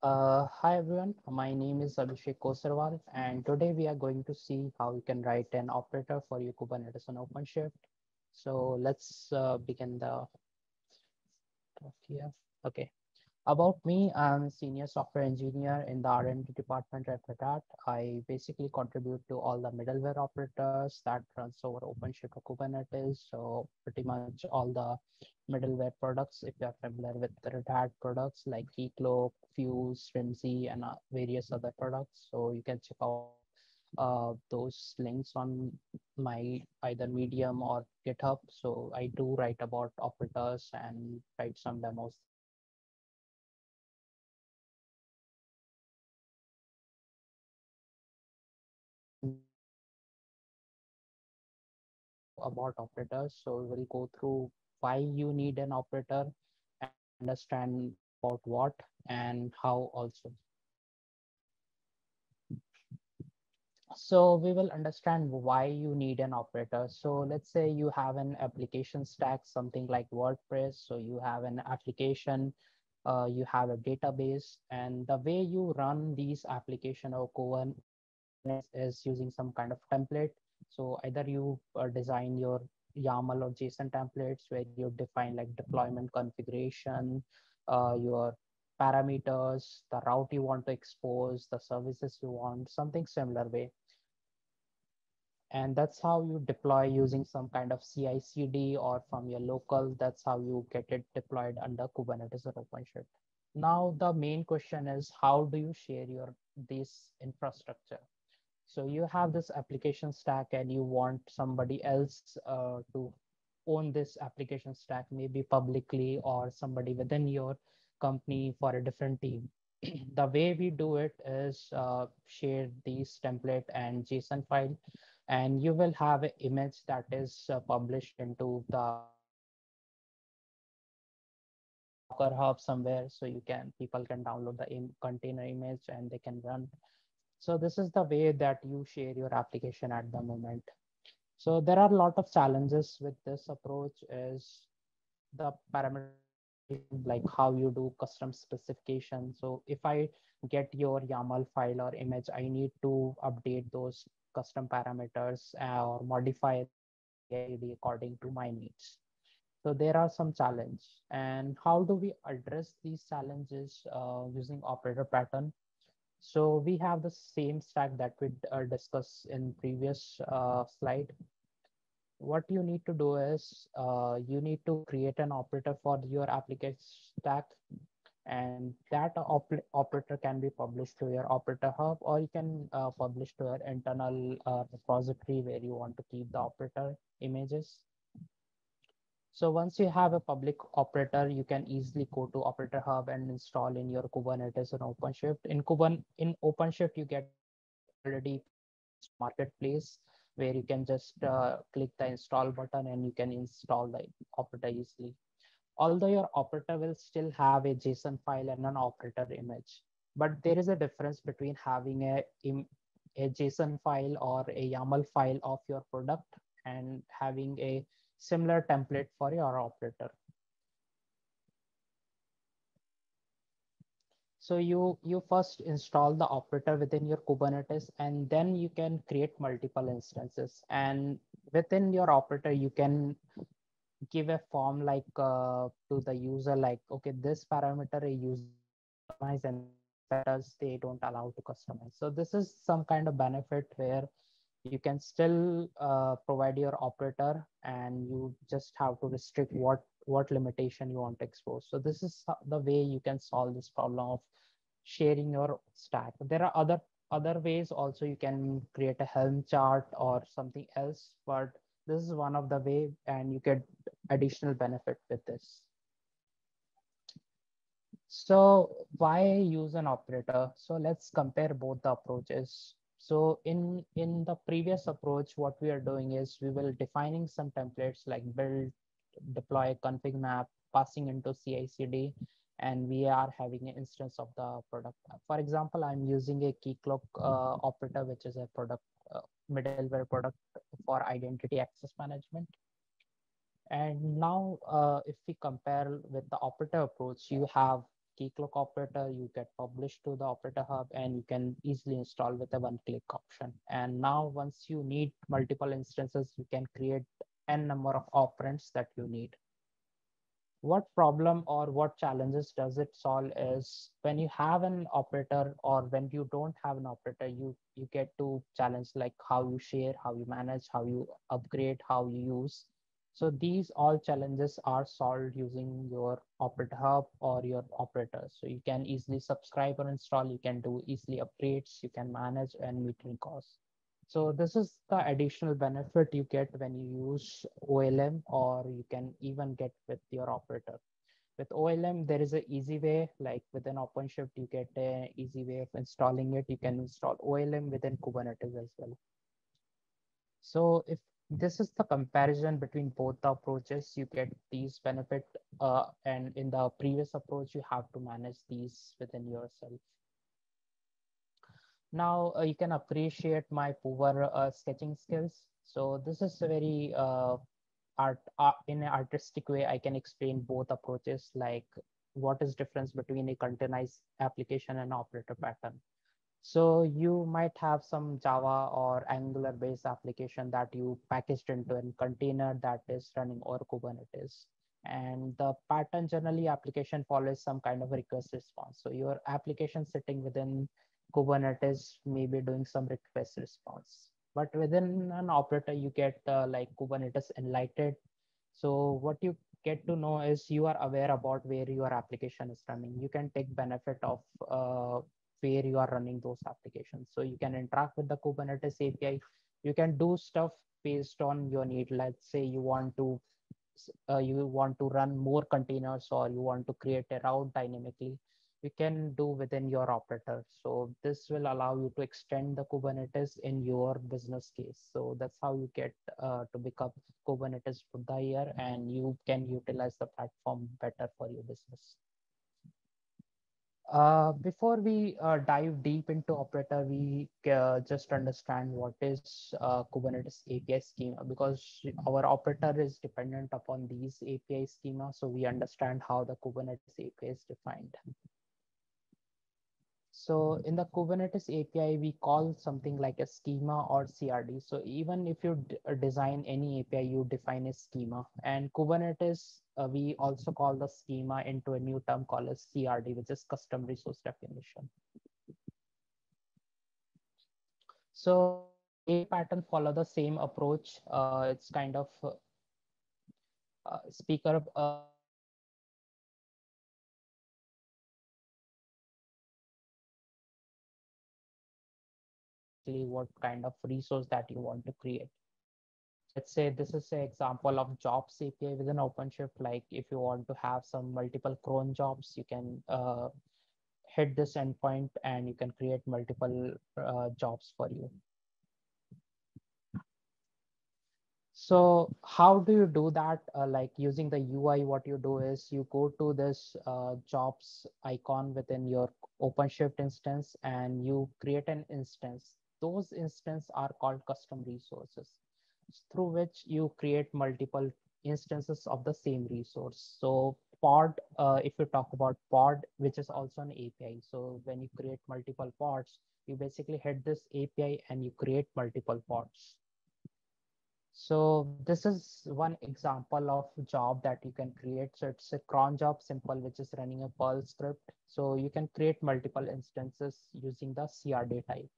Uh, hi everyone, my name is Abhishek Koserwal and today we are going to see how you can write an operator for your Kubernetes on OpenShift. So let's uh, begin the talk here. Okay. About me, I'm a senior software engineer in the R&D department at Red Hat. I basically contribute to all the middleware operators that runs over OpenShift or Kubernetes. So pretty much all the middleware products, if you're familiar with Red Hat products like Keycloak, Fuse, Whimsy, and uh, various other products. So you can check out uh, those links on my either Medium or GitHub. So I do write about operators and write some demos about operators. So we'll go through why you need an operator and understand about what and how also. So we will understand why you need an operator. So let's say you have an application stack, something like WordPress. So you have an application, uh, you have a database, and the way you run these application or Kovan is using some kind of template. So either you uh, design your YAML or JSON templates where you define like deployment configuration, uh, your parameters, the route you want to expose, the services you want, something similar way. And that's how you deploy using some kind of CI CD or from your local, that's how you get it deployed under Kubernetes or OpenShift. Now, the main question is how do you share your this infrastructure? So you have this application stack and you want somebody else uh, to own this application stack, maybe publicly or somebody within your company for a different team. the way we do it is uh, share these template and JSON file, and you will have an image that is uh, published into the Docker Hub somewhere, so you can people can download the container image and they can run so this is the way that you share your application at the moment. So there are a lot of challenges with this approach is the parameter like how you do custom specification. So if I get your YAML file or image, I need to update those custom parameters uh, or modify it according to my needs. So there are some challenges. And how do we address these challenges uh, using operator pattern? So we have the same stack that we uh, discussed in previous uh, slide. What you need to do is uh, you need to create an operator for your application stack and that op operator can be published to your operator hub or you can uh, publish to your internal uh, repository where you want to keep the operator images. So once you have a public operator, you can easily go to Operator Hub and install in your Kubernetes and OpenShift. In Kubernetes, in OpenShift, you get already marketplace where you can just uh, click the install button and you can install the operator easily. Although your operator will still have a JSON file and an operator image, but there is a difference between having a, a JSON file or a YAML file of your product and having a similar template for your operator. So you, you first install the operator within your Kubernetes, and then you can create multiple instances. And within your operator, you can give a form like uh, to the user, like, okay, this parameter a user customize and they don't allow to customize. So this is some kind of benefit where you can still uh, provide your operator and you just have to restrict what what limitation you want to expose. So this is the way you can solve this problem of sharing your stack. There are other other ways also you can create a helm chart or something else but this is one of the way and you get additional benefit with this. So why use an operator? So let's compare both the approaches so in, in the previous approach, what we are doing is we will defining some templates like build, deploy, config map, passing into CI/CD, and we are having an instance of the product. For example, I'm using a Keycloak uh, operator, which is a product uh, middleware product for identity access management. And now, uh, if we compare with the operator approach, you have keycloak operator, you get published to the operator hub and you can easily install with a one click option. And now once you need multiple instances, you can create n number of operands that you need what problem or what challenges does it solve is when you have an operator or when you don't have an operator you you get to challenge like how you share how you manage how you upgrade how you use so these all challenges are solved using your operator hub or your operator so you can easily subscribe or install you can do easily upgrades you can manage and metering costs so this is the additional benefit you get when you use OLM or you can even get with your operator. With OLM, there is an easy way, like within OpenShift, you get an easy way of installing it. You can install OLM within Kubernetes as well. So if this is the comparison between both the approaches, you get these benefit uh, and in the previous approach, you have to manage these within yourself. Now uh, you can appreciate my poor uh, sketching skills. So this is a very uh, art uh, in an artistic way. I can explain both approaches, like what is difference between a containerized application and operator pattern. So you might have some Java or Angular based application that you packaged into a container that is running over Kubernetes. And the pattern generally application follows some kind of request response. So your application sitting within Kubernetes maybe doing some request response. But within an operator, you get uh, like Kubernetes enlightened. So what you get to know is you are aware about where your application is running. You can take benefit of uh, where you are running those applications. So you can interact with the Kubernetes API. You can do stuff based on your need. Let's say you want to uh, you want to run more containers or you want to create a route dynamically you can do within your operator. So this will allow you to extend the Kubernetes in your business case. So that's how you get uh, to become Kubernetes for the year and you can utilize the platform better for your business. Uh, before we uh, dive deep into operator, we uh, just understand what is uh, Kubernetes API schema because our operator is dependent upon these API schema. So we understand how the Kubernetes API is defined. So in the Kubernetes API, we call something like a schema or CRD. So even if you uh, design any API, you define a schema. And Kubernetes, uh, we also call the schema into a new term called as CRD, which is custom resource definition. So a pattern follow the same approach. Uh, it's kind of uh, uh speaker what kind of resource that you want to create. Let's say this is an example of jobs API within OpenShift. Like if you want to have some multiple cron jobs, you can uh, hit this endpoint and you can create multiple uh, jobs for you. So how do you do that? Uh, like using the UI, what you do is you go to this uh, jobs icon within your OpenShift instance and you create an instance those instances are called custom resources through which you create multiple instances of the same resource. So pod, uh, if you talk about pod, which is also an API. So when you create multiple pods, you basically hit this API and you create multiple pods. So this is one example of job that you can create. So it's a cron job simple, which is running a Perl script. So you can create multiple instances using the CRD type.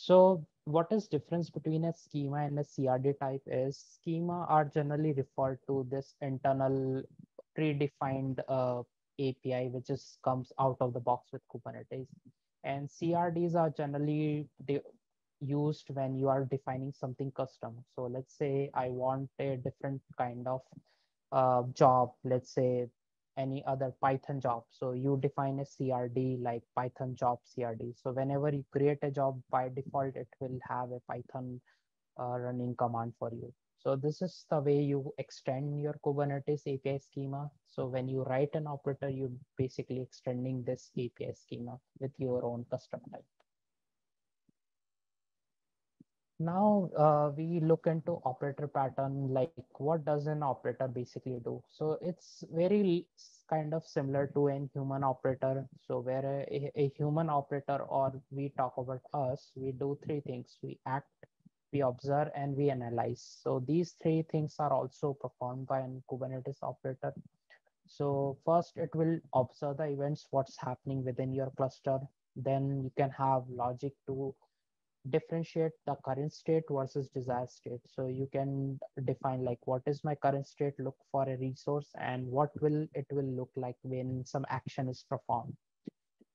So what is difference between a schema and a CRD type is schema are generally referred to this internal predefined uh, API, which is comes out of the box with Kubernetes. And CRDs are generally used when you are defining something custom. So let's say I want a different kind of uh, job, let's say any other Python job. So you define a CRD like Python job CRD. So whenever you create a job by default, it will have a Python uh, running command for you. So this is the way you extend your Kubernetes API schema. So when you write an operator, you're basically extending this API schema with your own custom type. Now uh, we look into operator pattern like what does an operator basically do? So it's very kind of similar to an human operator. So where a, a human operator or we talk about us we do three things. We act we observe and we analyze. So these three things are also performed by an kubernetes operator. So first it will observe the events what's happening within your cluster. Then you can have logic to differentiate the current state versus desired state. So you can define like what is my current state look for a resource and what will it will look like when some action is performed.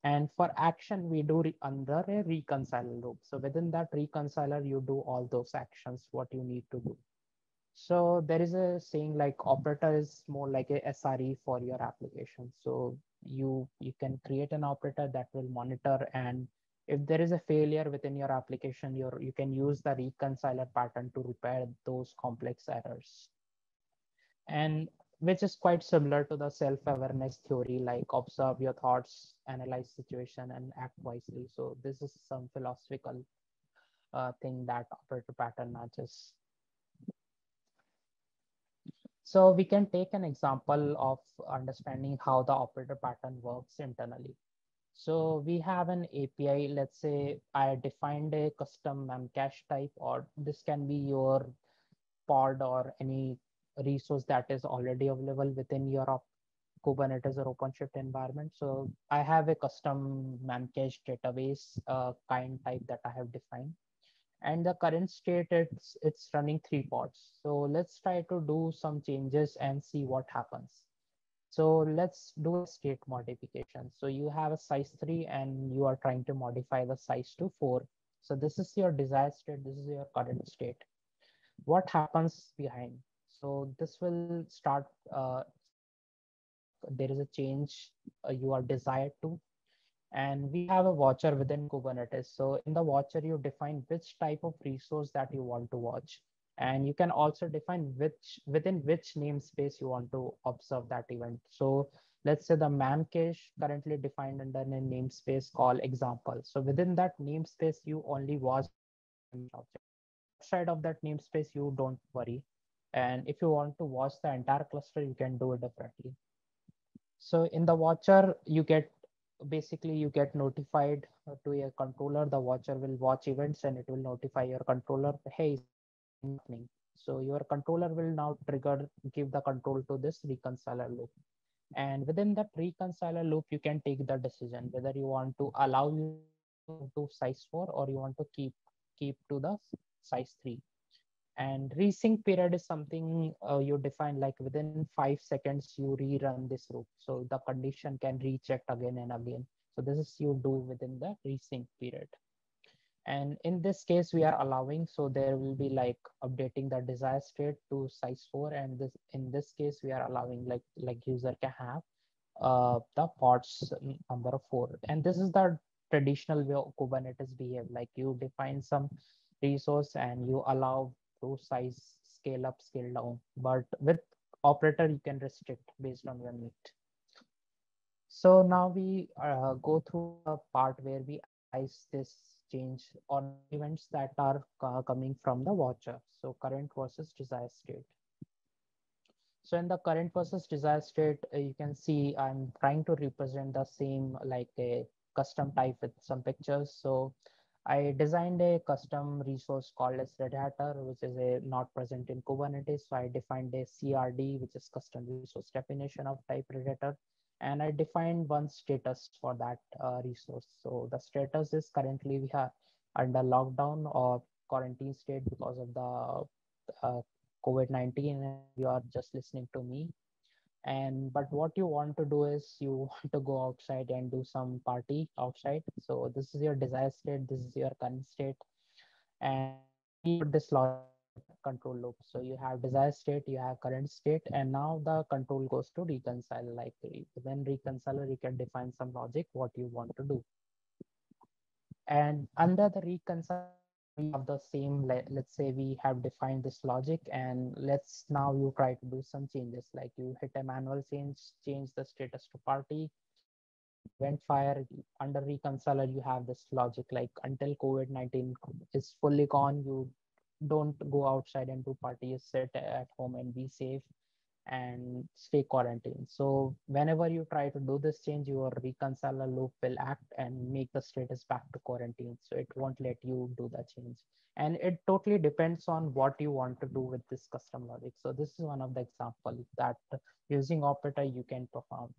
And for action, we do under a reconciler loop. So within that reconciler, you do all those actions, what you need to do. So there is a saying like operator is more like a SRE for your application. So you you can create an operator that will monitor and if there is a failure within your application, you you can use the reconciler pattern to repair those complex errors. And which is quite similar to the self-awareness theory, like observe your thoughts, analyze situation, and act wisely. So this is some philosophical uh, thing that operator pattern matches. So we can take an example of understanding how the operator pattern works internally. So we have an API, let's say I defined a custom memcache type, or this can be your pod or any resource that is already available within your Kubernetes or OpenShift environment. So I have a custom memcache database uh, kind type that I have defined. And the current state, it's, it's running three pods. So let's try to do some changes and see what happens. So let's do a state modification. So you have a size three and you are trying to modify the size to four. So this is your desired state. This is your current state. What happens behind? So this will start, uh, there is a change uh, you are desired to. And we have a watcher within Kubernetes. So in the watcher, you define which type of resource that you want to watch and you can also define which within which namespace you want to observe that event. So let's say the memcache currently defined under a namespace called example. So within that namespace you only watch object outside of that namespace you don't worry. And if you want to watch the entire cluster you can do it differently. So in the watcher you get basically you get notified to a controller. The watcher will watch events and it will notify your controller hey happening. So your controller will now trigger, give the control to this reconciler loop. And within that reconciler loop, you can take the decision whether you want to allow you to size four or you want to keep keep to the size three. And resync period is something uh, you define like within five seconds, you rerun this loop. So the condition can recheck again and again. So this is you do within the resync period and in this case we are allowing so there will be like updating the desired state to size 4 and this in this case we are allowing like like user can have uh the pods number of 4 and this is the traditional way kubernetes behave. Like you define some resource and you allow to size scale up scale down. But with operator you can restrict based on your need. So now we uh, go through a part where we this change on events that are uh, coming from the watcher. So current versus desired state. So in the current versus desired state, uh, you can see I'm trying to represent the same like a custom type with some pictures. So I designed a custom resource called as Red Hatter, which is a not present in Kubernetes. So I defined a CRD, which is custom resource definition of type Red Hatter and I defined one status for that uh, resource. So the status is currently we are under lockdown or quarantine state because of the uh, COVID-19 and you are just listening to me. And but what you want to do is you want to go outside and do some party outside. So this is your desired state, this is your current state. And this logic control loop. So you have desired state, you have current state, and now the control goes to reconcile. Like when reconciler, you can define some logic, what you want to do. And under the reconcile, we have the same, let, let's say we have defined this logic and let's now you try to do some changes. Like you hit a manual change, change the status to party, prevent fire under reconciler you have this logic like until covid-19 is fully gone you don't go outside and do parties sit at home and be safe and stay quarantined. So whenever you try to do this change your reconciler loop will act and make the status back to quarantine. So it won't let you do the change. And it totally depends on what you want to do with this custom logic. So this is one of the examples that using operator you can perform.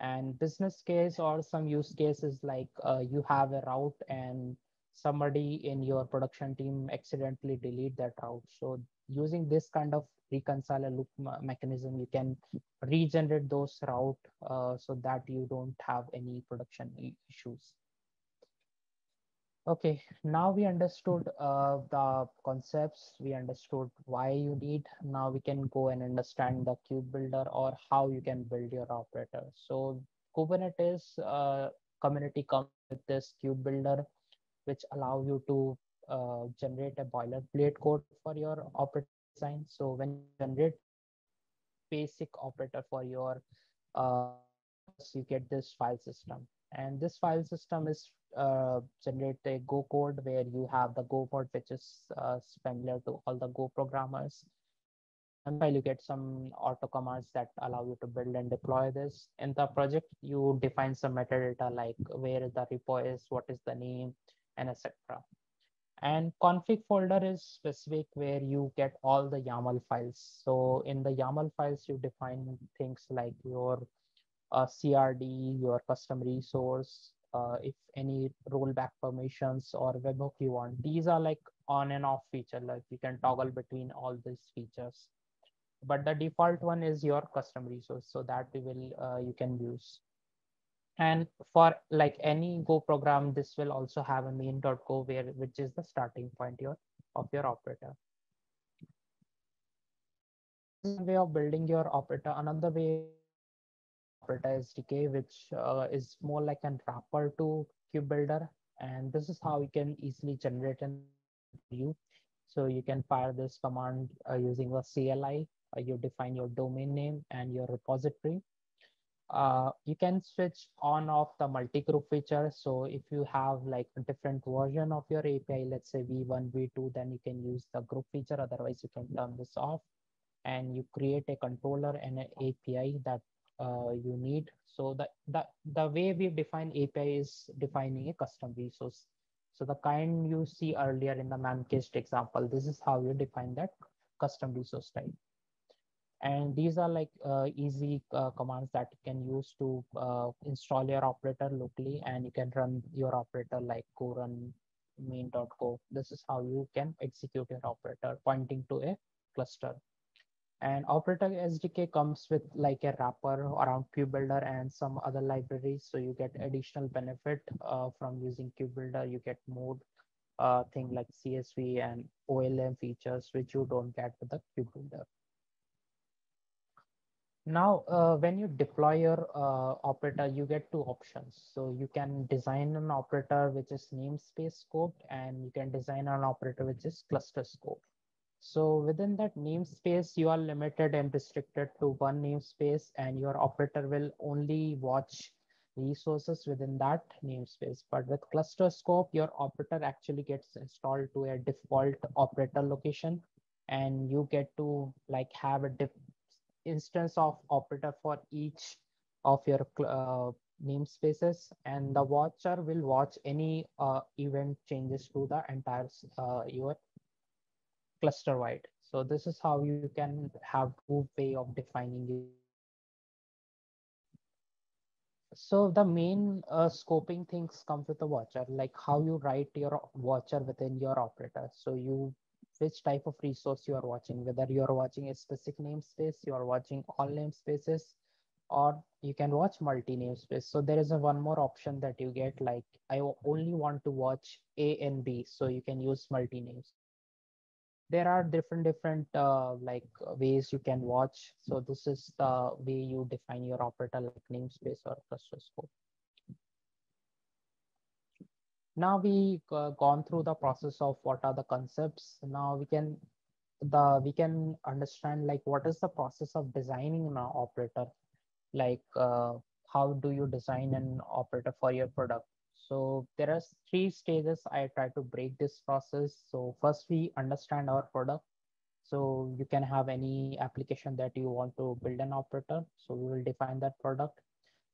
And business case or some use cases like uh, you have a route and somebody in your production team accidentally delete that route so using this kind of reconciler loop mechanism you can regenerate those route uh, so that you don't have any production issues Okay, now we understood uh, the concepts, we understood why you need. Now we can go and understand the KubeBuilder or how you can build your operator. So Kubernetes uh, community comes with this KubeBuilder, which allow you to uh, generate a boilerplate code for your operator design. So when you generate basic operator for your, uh, you get this file system. And this file system is uh, generate a Go code where you have the Go code, which is uh, familiar to all the Go programmers. And while you get some auto commands that allow you to build and deploy this. In the project, you define some metadata like where the repo is, what is the name, and etc. And config folder is specific where you get all the YAML files. So in the YAML files, you define things like your uh, CRD, your custom resource, uh, if any RBAC permissions or webhook you want. These are like on and off feature, like you can toggle between all these features. But the default one is your custom resource, so that we will uh, you can use. And for like any Go program, this will also have a main.go where which is the starting point your of your operator. way of building your operator. Another way operator SDK, which uh, is more like a wrapper to KubeBuilder. And this is how you can easily generate an view. So you can fire this command uh, using a CLI. Uh, you define your domain name and your repository. Uh, you can switch on off the multi-group feature. So if you have like a different version of your API, let's say V1, V2, then you can use the group feature. Otherwise, you can turn this off and you create a controller and an API that uh, you need. So the, the, the way we define API is defining a custom resource. So the kind you see earlier in the Memcached example, this is how you define that custom resource type. And these are like uh, easy uh, commands that you can use to uh, install your operator locally and you can run your operator like go run main.go. This is how you can execute your operator pointing to a cluster. And Operator SDK comes with like a wrapper around KubeBuilder and some other libraries. So you get additional benefit uh, from using KubeBuilder. You get more uh, thing like CSV and OLM features, which you don't get with the KubeBuilder. Now, uh, when you deploy your uh, operator, you get two options. So you can design an operator which is namespace scoped, and you can design an operator which is cluster scope. So within that namespace, you are limited and restricted to one namespace and your operator will only watch resources within that namespace. But with cluster scope, your operator actually gets installed to a default operator location and you get to like have a instance of operator for each of your uh, namespaces and the watcher will watch any uh, event changes to the entire uh, your cluster wide. So this is how you can have two way of defining it. So the main uh, scoping things comes with the watcher, like how you write your watcher within your operator. So you which type of resource you are watching, whether you are watching a specific namespace, you are watching all namespaces, or you can watch multi namespace. So there is a one more option that you get like I only want to watch A and B. So you can use multi names there are different different uh, like ways you can watch so this is the way you define your operator like namespace or cluster scope now we uh, gone through the process of what are the concepts now we can the we can understand like what is the process of designing an operator like uh, how do you design an operator for your product. So there are three stages. I try to break this process. So first we understand our product. So you can have any application that you want to build an operator. So we will define that product.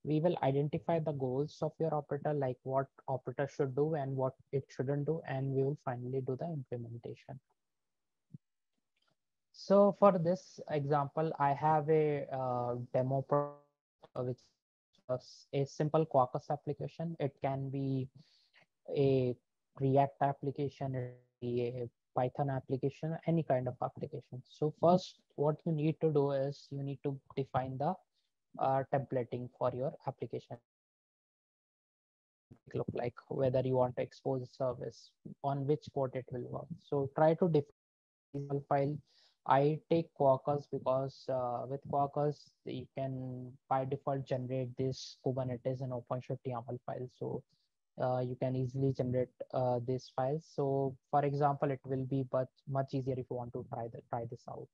We will identify the goals of your operator, like what operator should do and what it shouldn't do. And we will finally do the implementation. So for this example, I have a uh, demo which a simple Quarkus application. It can be a React application, a Python application, any kind of application. So first, what you need to do is you need to define the uh, templating for your application. Look like whether you want to expose a service on which port it will work. So try to define file I take Quarkus because uh, with Quarkus, you can by default generate this Kubernetes and OpenShift YAML file. So uh, you can easily generate uh, these files. So for example, it will be but much easier if you want to try, the, try this out.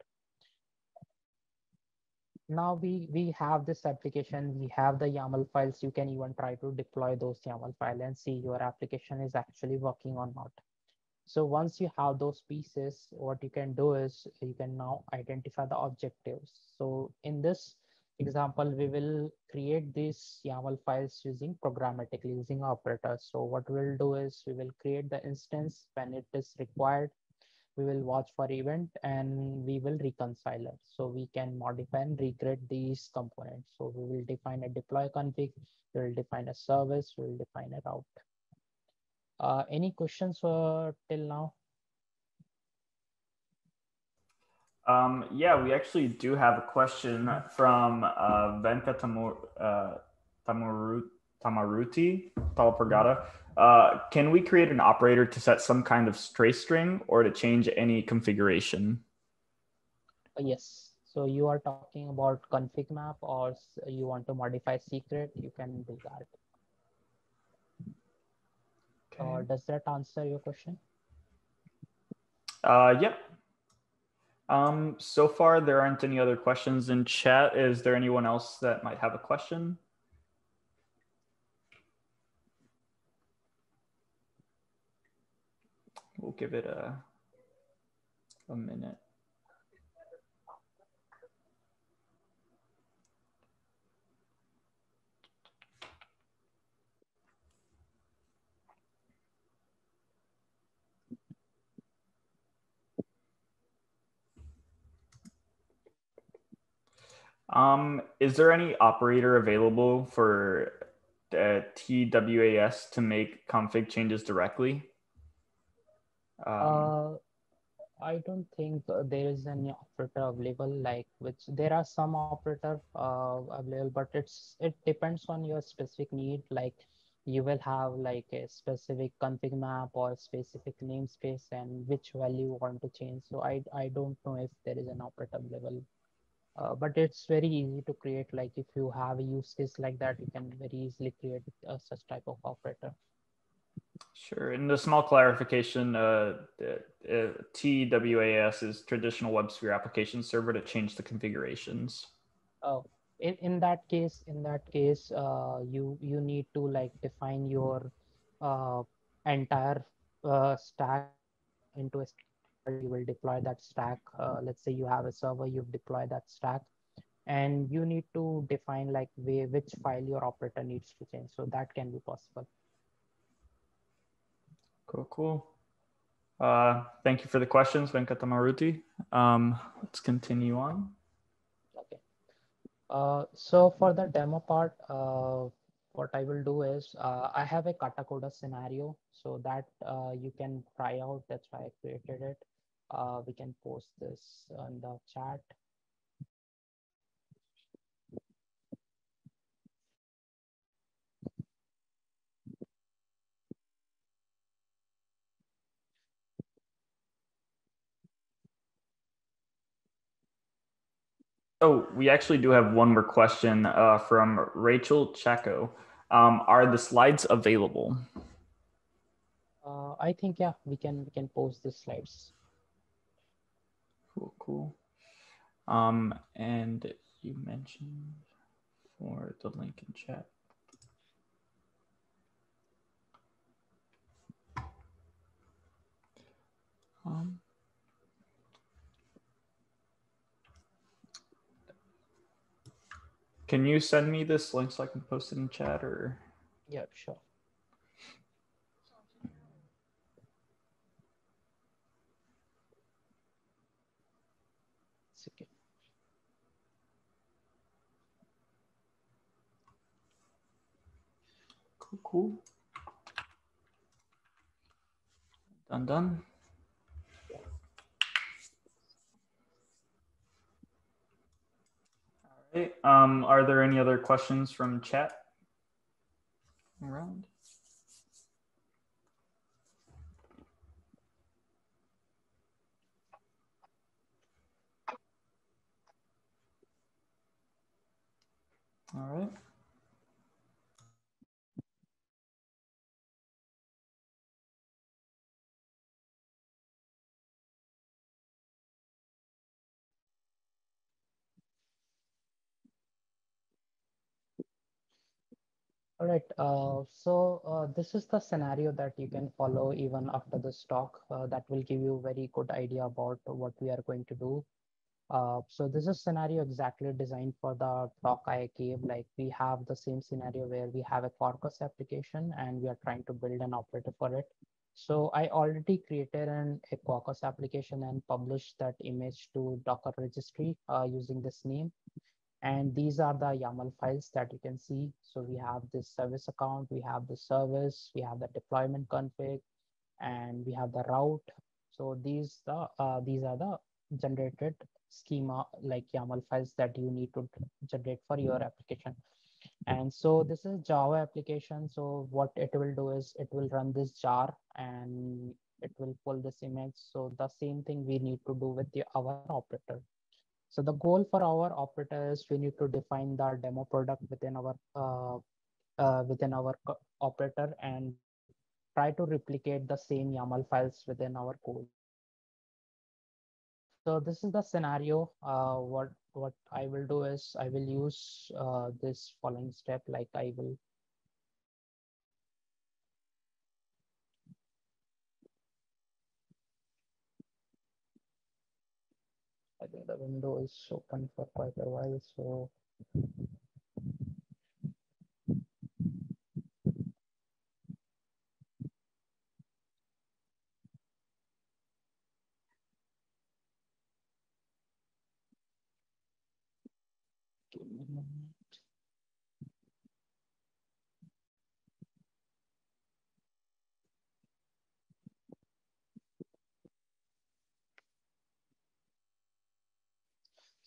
Now we, we have this application, we have the YAML files. You can even try to deploy those YAML file and see your application is actually working or not. So once you have those pieces, what you can do is you can now identify the objectives. So in this example, we will create these YAML files using programmatically using operators. So what we'll do is we will create the instance when it is required. We will watch for event and we will reconcile it. So we can modify and recreate these components. So we will define a deploy config, we will define a service, we will define a route. Uh, any questions uh, till now? Um, yeah, we actually do have a question from uh, Venka Tamur, uh, Tamuru, Tamaruti Talapagada. Uh, can we create an operator to set some kind of trace string or to change any configuration? Uh, yes. So you are talking about config map or you want to modify secret, you can do that. Or does that answer your question? Uh, yeah. Um, so far, there aren't any other questions in chat. Is there anyone else that might have a question? We'll give it a, a minute. Um, is there any operator available for uh, TWAS to make config changes directly? Um, uh, I don't think there is any operator available like which there are some operator uh, available, but it's it depends on your specific need. Like you will have like a specific config map or specific namespace and which value you want to change. So I I don't know if there is an operator available uh, but it's very easy to create like if you have a use case like that you can very easily create uh, such type of operator sure and a small clarification uh, uh, twas is traditional WebSphere application server to change the configurations oh in, in that case in that case uh, you you need to like define your uh, entire stack into a you will deploy that stack. Uh, let's say you have a server, you've deployed that stack and you need to define like way, which file your operator needs to change. So that can be possible. Cool, cool. Uh, thank you for the questions, Venkatamaruti. Um, let's continue on. Okay. Uh, so for the demo part, uh, what I will do is uh, I have a Katacoda scenario so that uh, you can try out. That's why I created it uh, we can post this on the chat. Oh, we actually do have one more question uh, from Rachel Chaco. Um, are the slides available? Uh, I think yeah, we can we can post the slides. Cool, cool. Um, and you mentioned, for the link in chat. Um, can you send me this link so I can post it in chat or? Yeah, sure. Cool. Done, done. Right. Um, are there any other questions from chat around? All right. All right. Uh, so uh, this is the scenario that you can follow even after this talk. Uh, that will give you a very good idea about what we are going to do. Uh, so this is scenario exactly designed for the talk I gave. Like we have the same scenario where we have a Quarkus application and we are trying to build an operator for it. So I already created an a Quarkus application and published that image to Docker registry uh, using this name. And these are the YAML files that you can see. So we have this service account, we have the service, we have the deployment config, and we have the route. So these the uh, these are the generated schema like YAML files that you need to generate for your application. And so this is Java application. So what it will do is it will run this jar and it will pull this image. So the same thing we need to do with the our operator. So the goal for our operator is we need to define the demo product within our uh, uh, within our operator and try to replicate the same YAML files within our code. So this is the scenario. Uh, what what I will do is I will use uh, this following step. Like I will I think the window is open for quite a while. So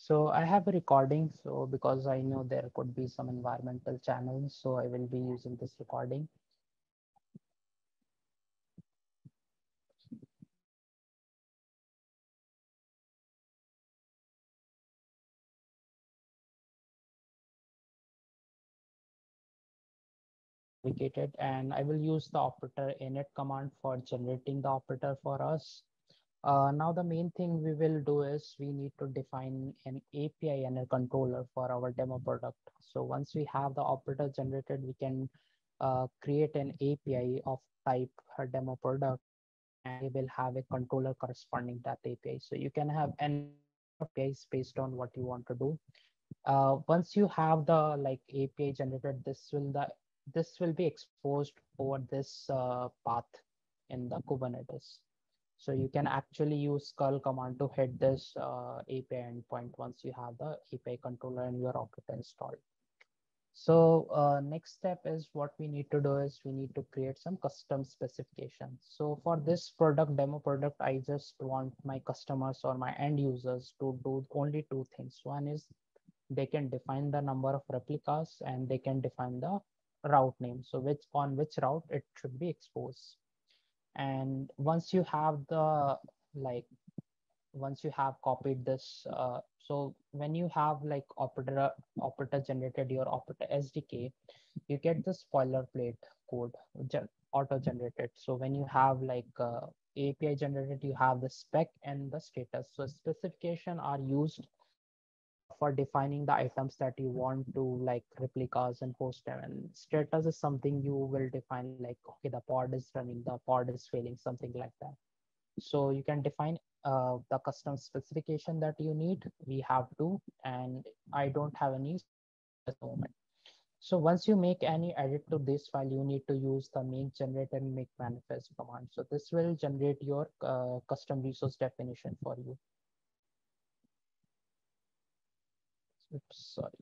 So I have a recording. So because I know there could be some environmental channels, so I will be using this recording. And I will use the operator init command for generating the operator for us. Uh, now the main thing we will do is we need to define an API and a controller for our demo product. So once we have the operator generated, we can uh, create an API of type demo product and we will have a controller corresponding that API. So you can have an APIs based on what you want to do. Uh, once you have the like API generated, this will the this will be exposed over this uh, path in the Kubernetes. So you can actually use curl command to hit this uh, API endpoint once you have the API controller and your operator installed. So uh, next step is what we need to do is we need to create some custom specifications. So for this product demo product, I just want my customers or my end users to do only two things. One is they can define the number of replicas and they can define the route name. So which on which route it should be exposed. And once you have the like, once you have copied this, uh, so when you have like operator operator generated your operator SDK, you get the boilerplate code auto generated. So when you have like uh, API generated, you have the spec and the status. So specification are used for defining the items that you want to like replicas and host them. And status is something you will define like, okay, the pod is running, the pod is failing, something like that. So you can define uh, the custom specification that you need. We have to, and I don't have any at the moment. So once you make any edit to this file, you need to use the make generate and make manifest command. So this will generate your uh, custom resource definition for you. Sorry.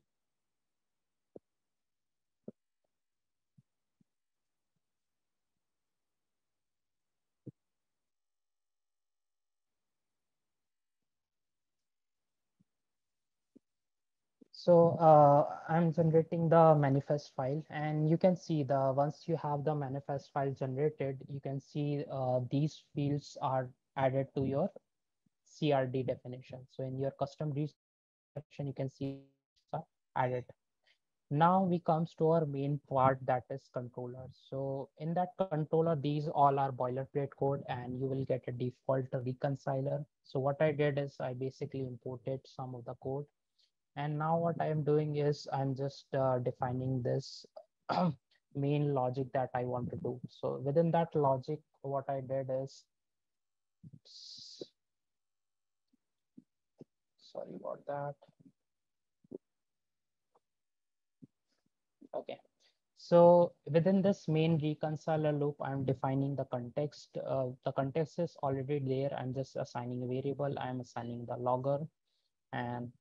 So uh, I'm generating the manifest file and you can see the once you have the manifest file generated, you can see uh, these fields are added to your CRD definition. So in your custom definition, you can see added. Now we comes to our main part that is controller. So in that controller, these all are boilerplate code and you will get a default reconciler. So what I did is I basically imported some of the code and now what I am doing is I'm just uh, defining this main logic that I want to do. So within that logic, what I did is, sorry about that. Okay. So within this main reconciler loop, I'm defining the context. Uh, the context is already there. I'm just assigning a variable. I'm assigning the logger and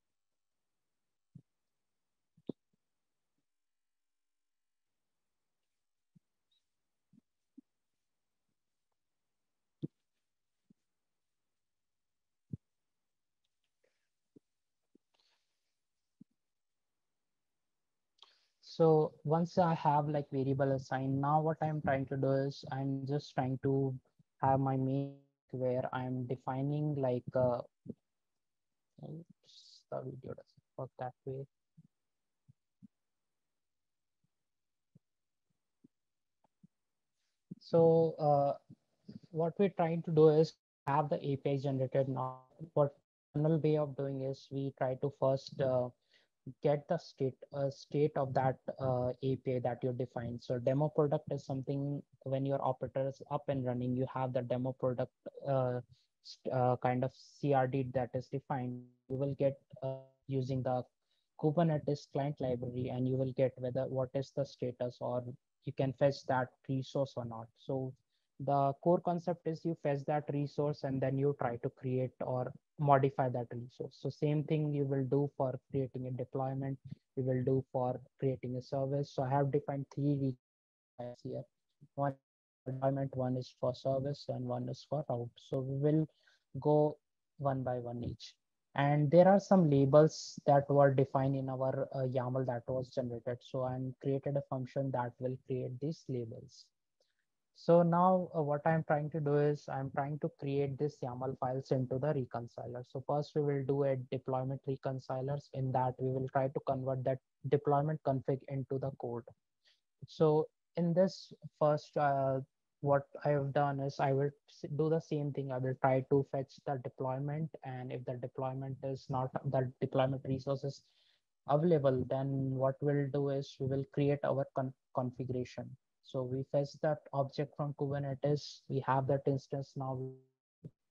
So once I have like variable assigned, now what I'm trying to do is I'm just trying to have my main where I'm defining like uh, oops, the video doesn't work that way. So uh, what we're trying to do is have the API generated now. What way of doing is we try to first uh, get the state uh, state of that uh, API that you define. So demo product is something when your operator is up and running, you have the demo product uh, uh kind of CRD that is defined. You will get uh, using the Kubernetes client library, and you will get whether what is the status or you can fetch that resource or not. So the core concept is you fetch that resource and then you try to create or modify that resource. So same thing you will do for creating a deployment, you will do for creating a service. So I have defined three requirements here. One deployment, one is for service, and one is for route. So we will go one by one each. And there are some labels that were defined in our uh, YAML that was generated. So I'm created a function that will create these labels. So now uh, what I'm trying to do is I'm trying to create this YAML files into the reconciler. So first we will do a deployment reconcilers. In that we will try to convert that deployment config into the code. So in this first, uh, what I have done is I will do the same thing. I will try to fetch the deployment. And if the deployment is not the deployment resources available, then what we'll do is we will create our con configuration. So we fetch that object from Kubernetes. We have that instance now.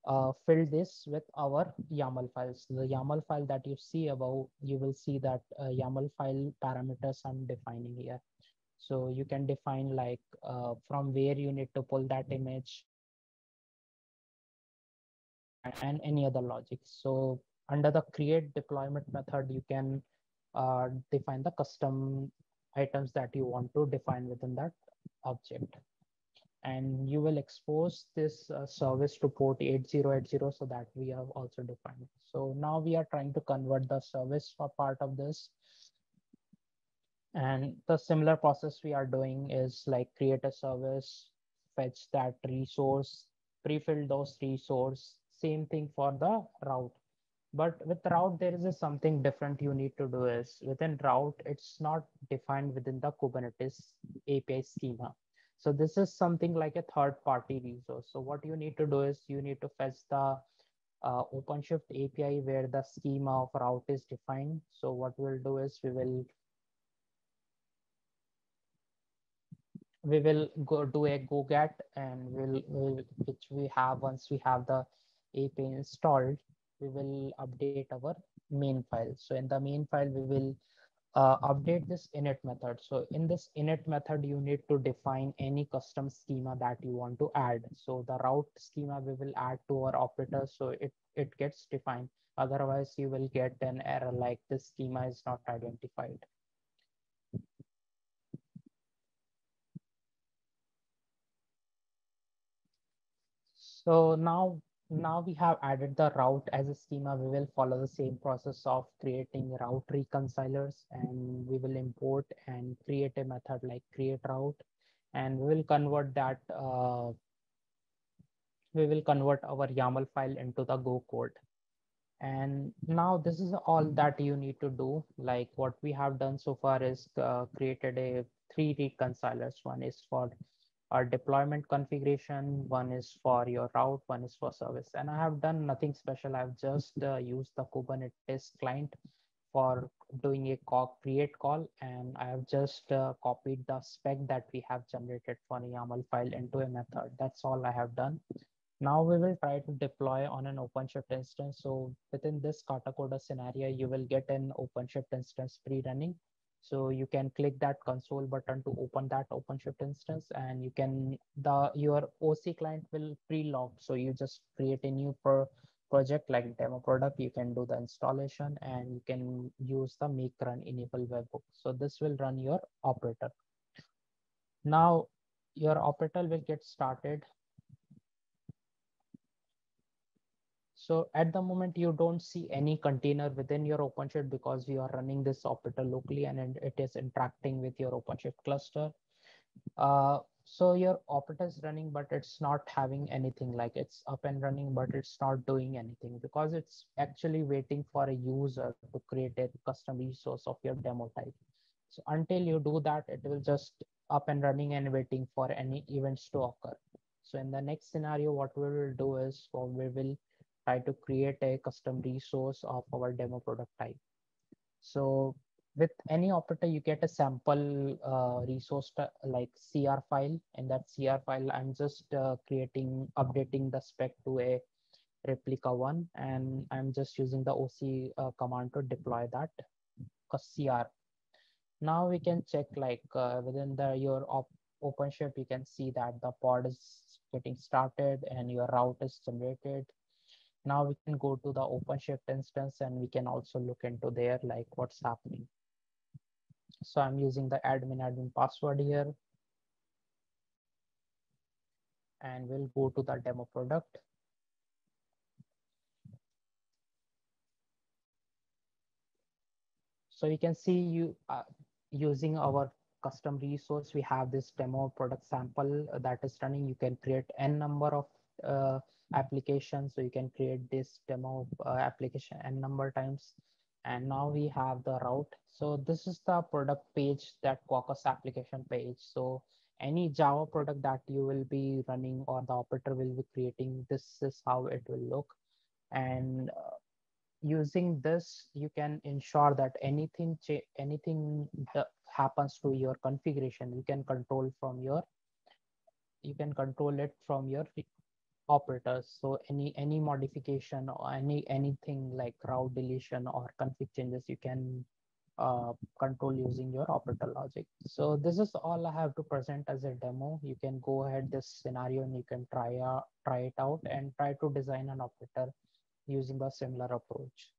Uh, fill this with our YAML files. The YAML file that you see above, you will see that uh, YAML file parameters I'm defining here. So you can define like uh, from where you need to pull that image and any other logic. So under the create deployment method, you can uh, define the custom items that you want to define within that object and you will expose this uh, service to port 8080 so that we have also defined. So now we are trying to convert the service for part of this. And the similar process we are doing is like create a service, fetch that resource, pre-fill those resource, same thing for the route. But with route, there is something different you need to do is within route, it's not defined within the Kubernetes API schema. So this is something like a third party resource. So what you need to do is you need to fetch the uh, OpenShift API where the schema of route is defined. So what we'll do is we will we will go do a go get and we'll, we'll which we have once we have the API installed, we will update our main file. So in the main file, we will uh, update this init method. So in this init method, you need to define any custom schema that you want to add. So the route schema we will add to our operator. So it, it gets defined. Otherwise, you will get an error like this schema is not identified. So now now we have added the route as a schema. We will follow the same process of creating route reconcilers and we will import and create a method like create route and we will convert that. Uh, we will convert our YAML file into the Go code. And now this is all that you need to do. Like what we have done so far is uh, created a three reconcilers. One is for our deployment configuration. One is for your route, one is for service. And I have done nothing special. I've just uh, used the Kubernetes client for doing a call, create call. And I have just uh, copied the spec that we have generated for a YAML file into a method. That's all I have done. Now we will try to deploy on an OpenShift instance. So within this Katacoda scenario, you will get an OpenShift instance pre-running so you can click that console button to open that OpenShift instance and you can, the your OC client will pre-log. So you just create a new pro project like demo product, you can do the installation and you can use the make run enable webhook. So this will run your operator. Now your operator will get started So at the moment, you don't see any container within your OpenShift because you are running this operator locally and it is interacting with your OpenShift cluster. Uh, so your operator is running, but it's not having anything like it's up and running, but it's not doing anything because it's actually waiting for a user to create a custom resource of your demo type. So until you do that, it will just up and running and waiting for any events to occur. So in the next scenario, what we will do is well, we will try to create a custom resource of our demo product type. So with any operator, you get a sample uh, resource like CR file. In that CR file, I'm just uh, creating, updating the spec to a replica one, and I'm just using the OC uh, command to deploy that CR. Now we can check like uh, within the your op OpenShift, you can see that the pod is getting started and your route is generated now we can go to the OpenShift instance and we can also look into there like what's happening. So I'm using the admin admin password here. And we'll go to the demo product. So you can see you uh, using our custom resource, we have this demo product sample that is running. You can create n number of uh, application. So you can create this demo uh, application n number times. And now we have the route. So this is the product page, that Quarkus application page. So any Java product that you will be running or the operator will be creating, this is how it will look. And uh, using this, you can ensure that anything anything that happens to your configuration, you can control from your you can control it from your operators. So any any modification or any anything like route deletion or config changes you can uh, control using your operator logic. So this is all i have to present as a demo. You can go ahead this scenario and you can try uh, try it out and try to design an operator using a similar approach